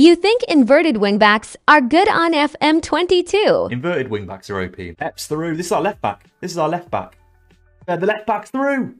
You think inverted wingbacks are good on FM22. Inverted wingbacks are OP. Epps through. This is our left back. This is our left back. Uh, the left back's through.